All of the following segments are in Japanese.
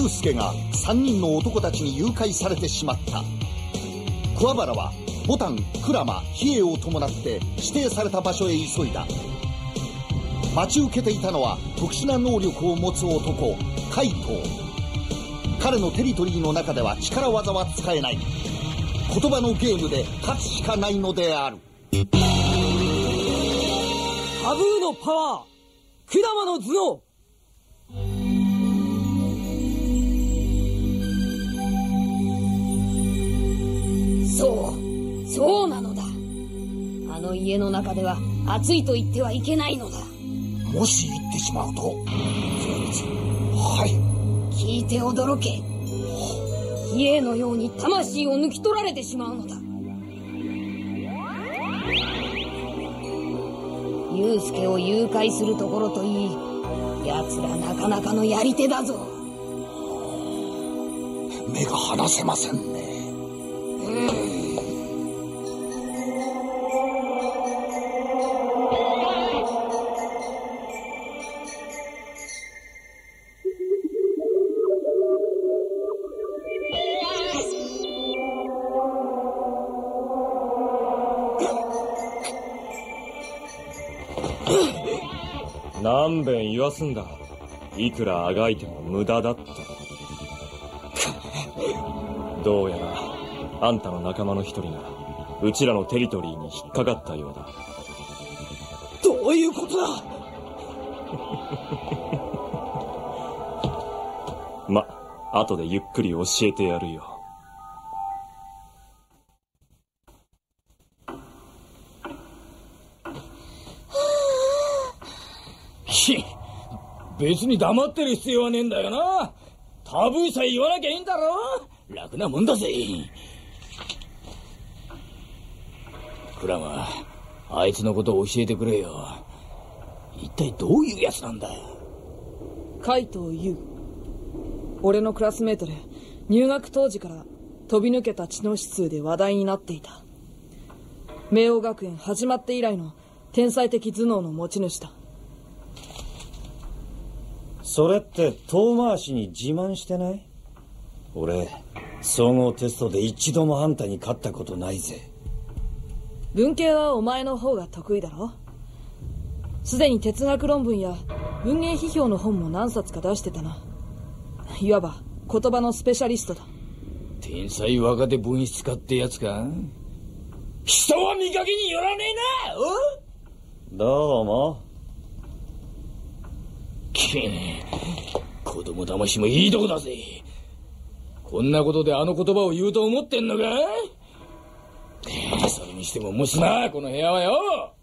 祐介が3人の男たちに誘拐されてしまった。桑原はボタンクラマ比叡を伴って指定された場所へ急いだ。待ち受けていたのは特殊な能力を持つ男カイト彼のテリトリーの中では力技は使えない。言葉のゲームで勝つしかないのである。タブーのパワークラマの頭脳。そう。そうなのだ。あの家の中では暑いと言ってはいけないのだ。もし言ってしまうと。はい。聞いて驚け。比叡のように魂を抜き取られてしまうのだ。祐介を誘拐するところといい。奴らなかなかのやり手だぞ。目が離せませんね何遍言わすんだ。いくらあがいても無駄だって。どうやらあんたの仲間の一人がうちらのテリトリーに引っかかったようだ。どういうことだ？ま後でゆっくり教えてやるよひ別に黙ってる必要はねえんだよな。タブーさえ言わなきゃいいんだろ。楽なもんだぜ。クラマあいつのことを教えてくれよ。一体どういうやつなんだ海藤優俺のクラスメートで入学当時から飛び抜けた知能指数で話題になっていた。明王学園始まって以来の天才的頭脳の持ち主だ。それって遠回しに自慢してない？俺総合テストで一度もあんたに勝ったことないぜ。文系はお前の方が得意だろ？すでに哲学論文や文芸批評の本も何冊か出してたな。いわば言葉のスペシャリストだ。天才若手分室かってやつか？人は見かけによらねえな！おどうもけ子供騙しもいいとこだぜ。こんなことであの言葉を言うと思ってんのかそれにしても蒸すなこの部屋はよ。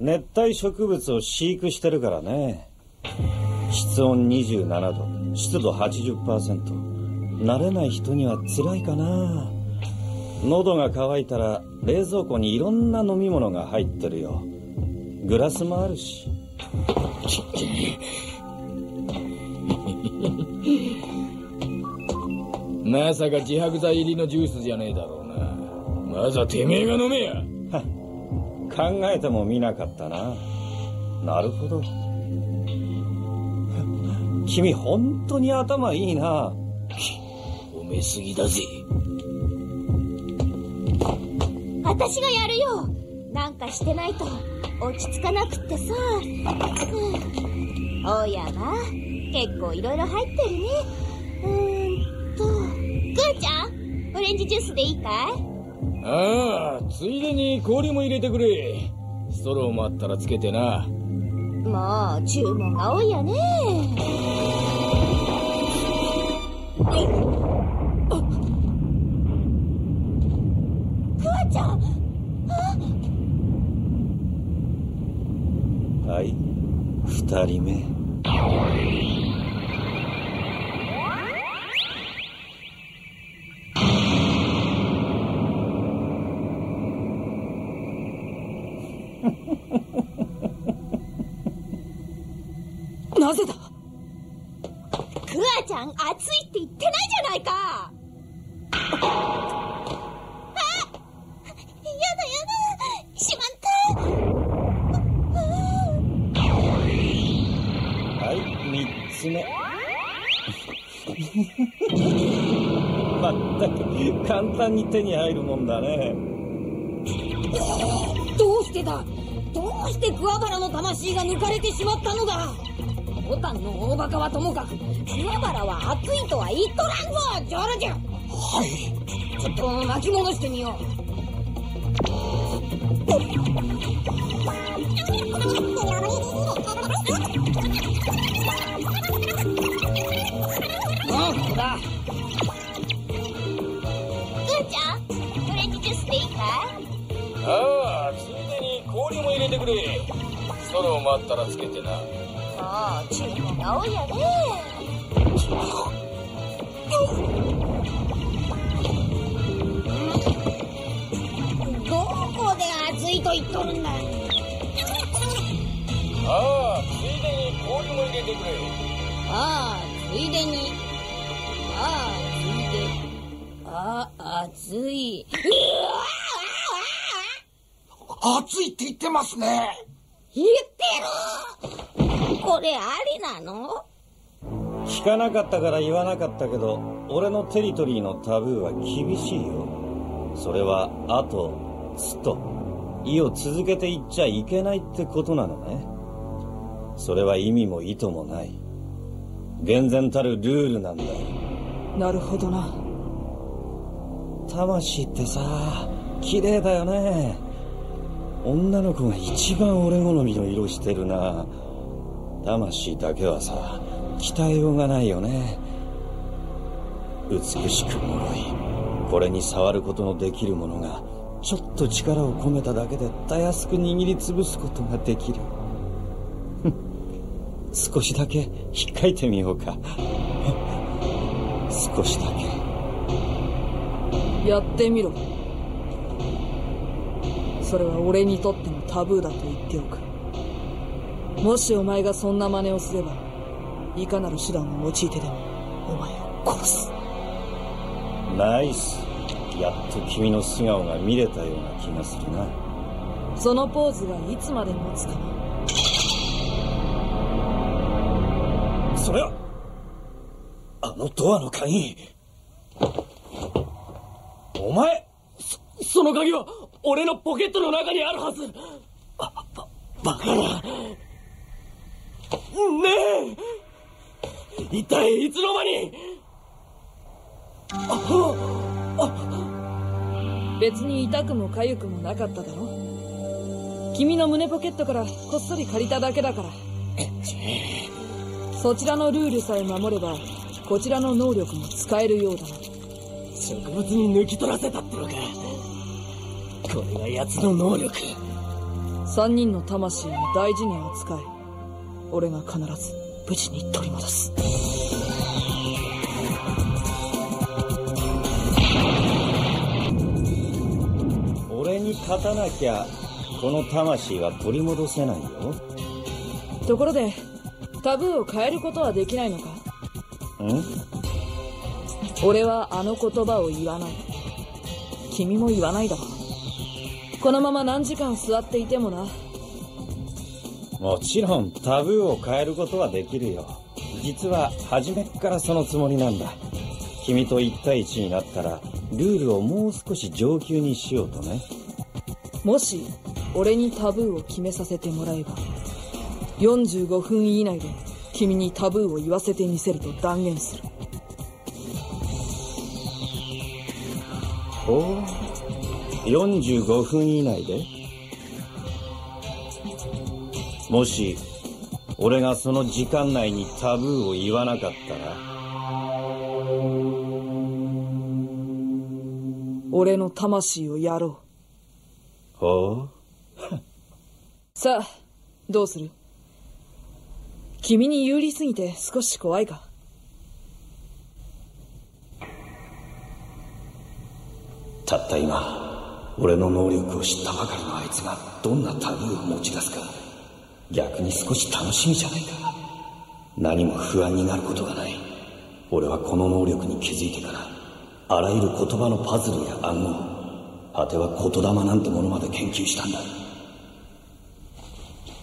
熱帯植物を飼育してるからね。室温27度湿度80%慣れない人には辛いかな。喉が渇いたら冷蔵庫にいろんな飲み物が入ってるよ。グラスもあるし まさか自白剤入りのジュースじゃねえだろうな。まずはてめえが飲めや。考えてもみなかったな。なるほど。君本当に頭いいな。褒めすぎだぜ。私がやるよ。なんかしてないと落ち着かなくってさ、うん、おやま結構いろいろ入ってるね。うーんとくーちゃんオレンジジュースでいいかい？ああついでに氷も入れてくれ。ストローもあったらつけてな。もう注文が多いよね。クワちゃんはい。二人目まったく簡単に手に入るもんだね。どうしてだ？どうして桑原の魂が抜かれてしまったのだ？ボタンの大バカはともかく桑原は熱いとは言っとらんぞジョルジュ。はい。ちょっと巻き戻してみようう くれあったらつけてな。そう注文が多いよね。どこで熱いと言っとるんだああついでに氷も入れてくれああついでに。ああついで。ああ熱い。うわ熱いって言ってますね。言ってる。これありなの？聞かなかったから言わなかったけど俺のテリトリーのタブーは厳しいよ。それは「あ」と「つ」と「い」を続けて言っちゃいけないってことなのね。それは意味も意図もない。厳然たるルールなんだよ。なるほどな。魂ってさ綺麗だよね女の子が一番俺好みの色してるな。魂だけはさ鍛えようがないよね。美しく脆い。これに触ることのできるものがちょっと力を込めただけでたやすく握りつぶすことができる。少しだけ引っかいてみようか。少しだけ。やってみろ。それは俺にとってのタブーだと言っておく。もしお前がそんな真似をすればいかなる手段を用いてでもお前を殺す。ナイス。やっと君の素顔が見れたような気がするな。そのポーズがいつまで持つかなそれはあのドアの鍵。お前その鍵は俺のポケットの中にあるはず。バカな。ねえ。一体いつの間に。別に痛くも痒くもなかっただろ。君の胸ポケットからこっそり借りただけだから。そちらのルールさえ守ればこちらの能力も使えるようだな。植物に抜き取らせたってのかこれが奴の能力。3人の魂を大事に扱い俺が必ず無事に取り戻す。俺に勝たなきゃこの魂は取り戻せないよ。ところでタブーを変えることはできないのか？ん？俺はあの言葉を言わない。君も言わないだろこのまま何時間座っていてもな。もちろんタブーを変えることはできるよ。実は初めっからそのつもりなんだ。君と1対1になったらルールをもう少し上級にしようとね。もし俺にタブーを決めさせてもらえば45分以内で君にタブーを言わせてみせると断言する。おお45分以内で。もし俺がその時間内にタブーを言わなかったら。俺の魂をやろほうう？さあどうする？君に有利すぎて少し怖いか？たった今俺の能力を知ったばかりのあいつがどんなタブーを持ち出すか逆に少し楽しみじゃないか。何も不安になることはない。俺はこの能力に気づいてからあらゆる言葉のパズルや暗号果ては言霊なんてものまで研究したんだ。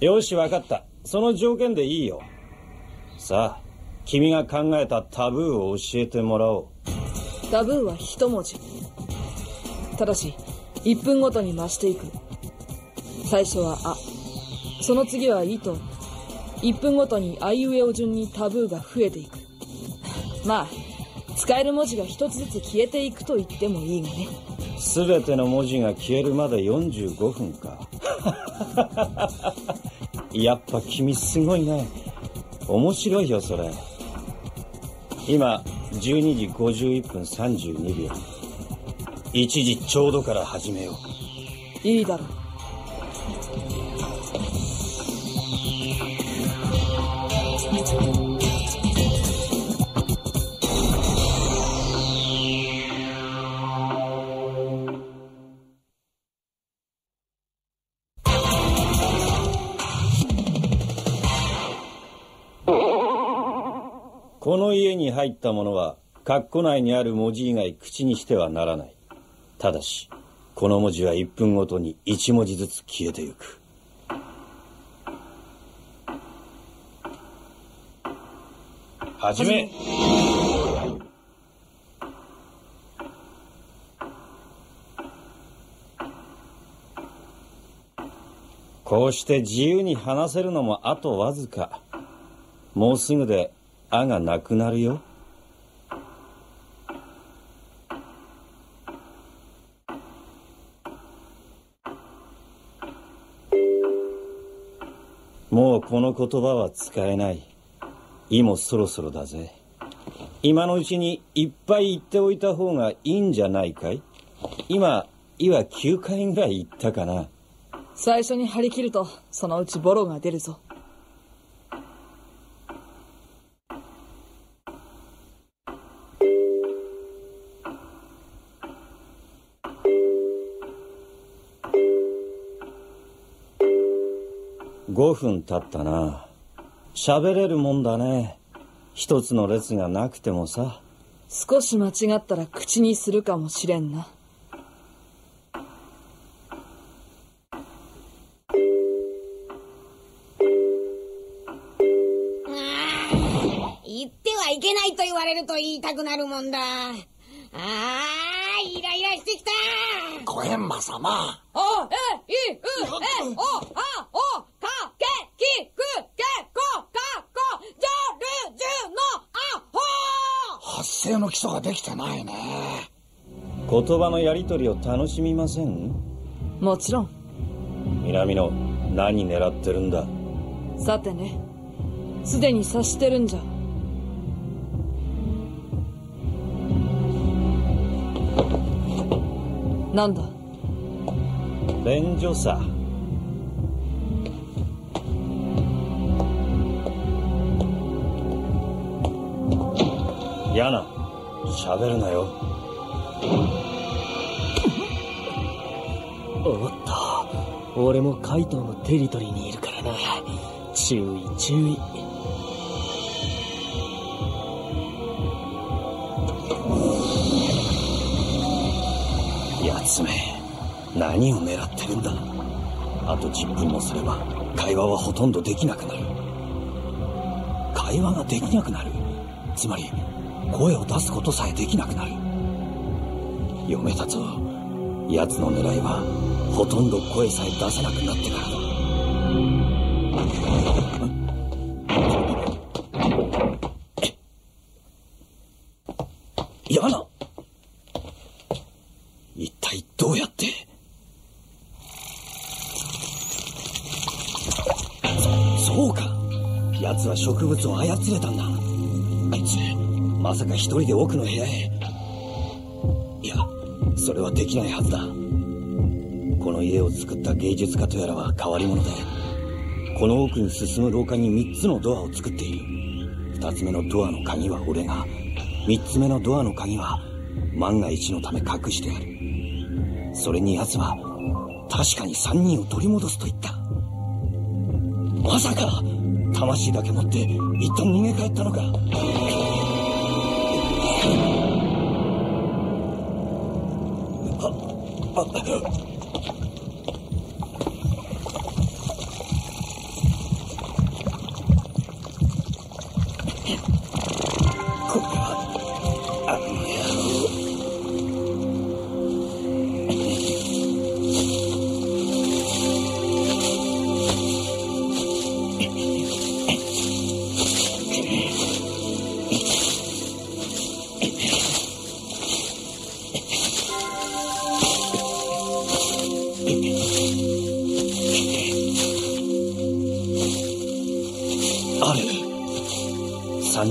よし分かった。その条件でいいよ。さあ君が考えたタブーを教えてもらおう。タブーは一文字。ただし1分ごとに増していく。最初は「あ」その次は「い」と。1分ごとにあいうえお順にタブーが増えていく。まあ使える文字が一つずつ消えていくと言ってもいいがね。全ての文字が消えるまで45分か。やっぱ君すごいね。面白いよそれ。今12時51分32秒。1時ちょうどから始めよういいだろう。この家に入った者は括弧内にある文字以外口にしてはならないただしこの文字は1分ごとに1文字ずつ消えてゆく。はじめ。こうして自由に話せるのもあとわずか。もうすぐで「あ」がなくなるよ。この言葉は使えない。いもそろそろだぜ。今のうちにいっぱい言っておいた方がいいんじゃないかい？今、いは9回ぐらい言ったかな。最初に張り切ると、そのうちボロが出るぞ。5分経ったな。喋れるもんだね。一つの列がなくてもさ。少し間違ったら口にするかもしれんな。言ってはいけないと言われると言いたくなるもんだ。ああ、イライラしてきた。小閻魔様。お、え、い、う、え、お、あ、お、か、け、き、く、け、こ、か、こ、じょ、る、じゅ、の、あ、ほ発声の基礎ができてないね。言葉のやりとりを楽しみません？もちろん。南野、何狙ってるんだ？さてね、すでに察してるんじゃ。なんだ？便所さヤナ喋るなよ。おっと俺もカイトのテリトリーにいるからな注意注意。つめ何を狙ってるんだ。あと10分もすれば会話はほとんどできなくなる。会話ができなくなる。つまり声を出すことさえできなくなる。読めたぞ奴の狙いはほとんど声さえ出せなくなってからだ。嫌な。どうやって？そうか。奴は植物を操れたんだ。まさか一人で奥の部屋へ。いやそれはできないはずだ。この家を作った芸術家とやらは変わり者でこの奥に進む廊下に3つのドアを作っている。2つ目のドアの鍵は俺が。3つ目のドアの鍵は万が一のため隠してある。それに奴は確かに3人を取り戻すと言った。まさか魂だけ持って一旦逃げ帰ったのか。あっ。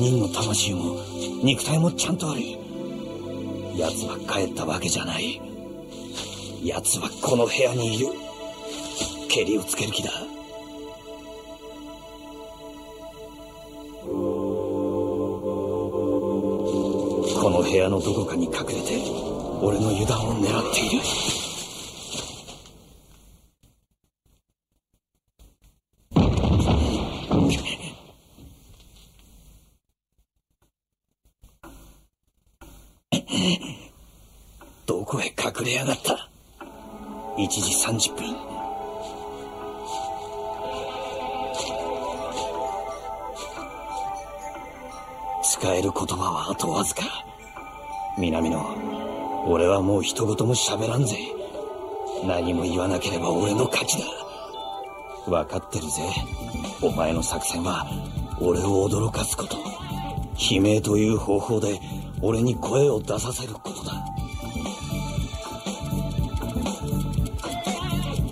人の魂も肉体もちゃんとある。奴は帰ったわけじゃない。奴はこの部屋にいる。けりをつける気だ。この部屋のどこかに隠れて俺の油断を狙っている。はあとわずか南野俺はもう一言も喋らんぜ。何も言わなければ俺の勝ちだ。分かってるぜ。お前の作戦は俺を驚かすこと。悲鳴という方法で俺に声を出させることだ。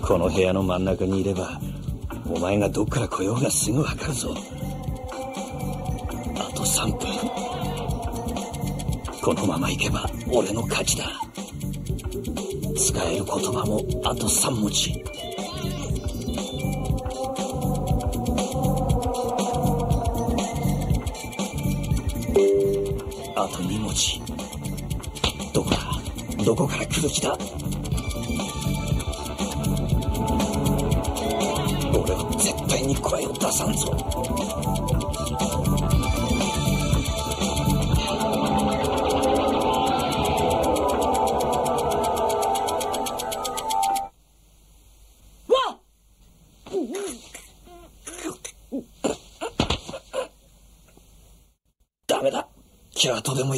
この部屋の真ん中にいればお前がどっから来ようがすぐ分かるぞ。あと3分。このまま行けば俺の勝ちだ。使える言葉もあと3文字。あと2文字。どこだ？どこから来る気だ？俺は絶対に声を出さんぞ。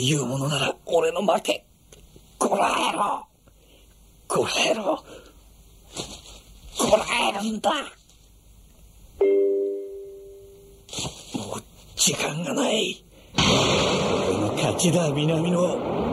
言うものなら俺の負け。こらえろ。こらえろ。こらえるんだ。もう時間がない。俺の勝ちだ南野。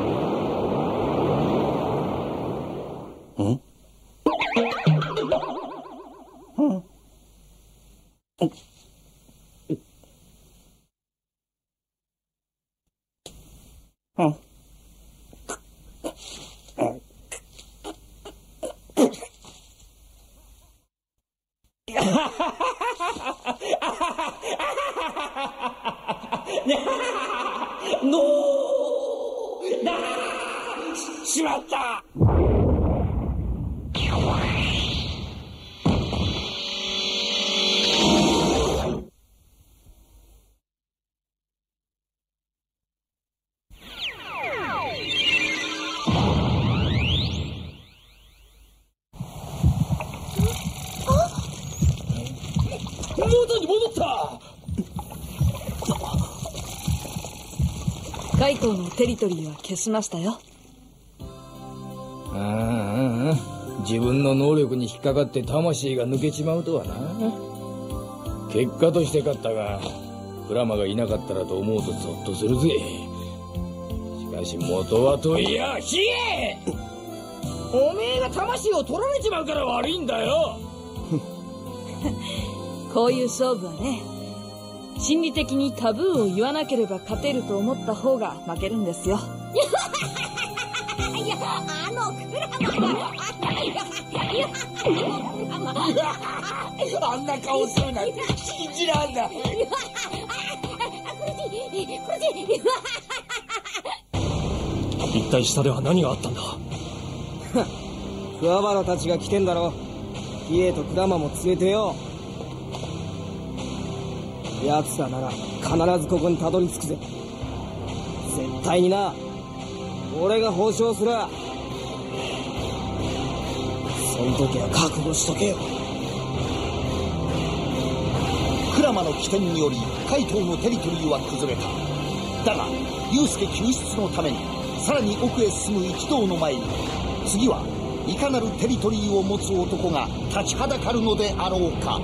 カイトウのテリトリーは消しましたよああ自分の能力に引っかかって魂が抜けちまうとはな結果として勝ったがクラマがいなかったらと思うとゾッとするぜしかし元はといやひえおめえが魂を取られちまうから悪いんだよこういう勝負はね心理的にタブーを言わなければ勝てると思った方が負けるんですよ。いやあのあんな顔するなんて信じらんない。苦しい苦しい一体下では何があったんだ？桑原たちが来てんだろヒエとクラマも連れてよ奴らなら必ずここにたどり着くぜ。絶対にな。俺が保証する。そん時は覚悟しとけよ。クラマの起点により怪盗のテリトリーは崩れた。だがユウスケ救出のためにさらに奥へ進む一同の前に次はいかなるテリトリーを持つ男が立ちはだかるのであろうか。